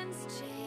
Seasons change,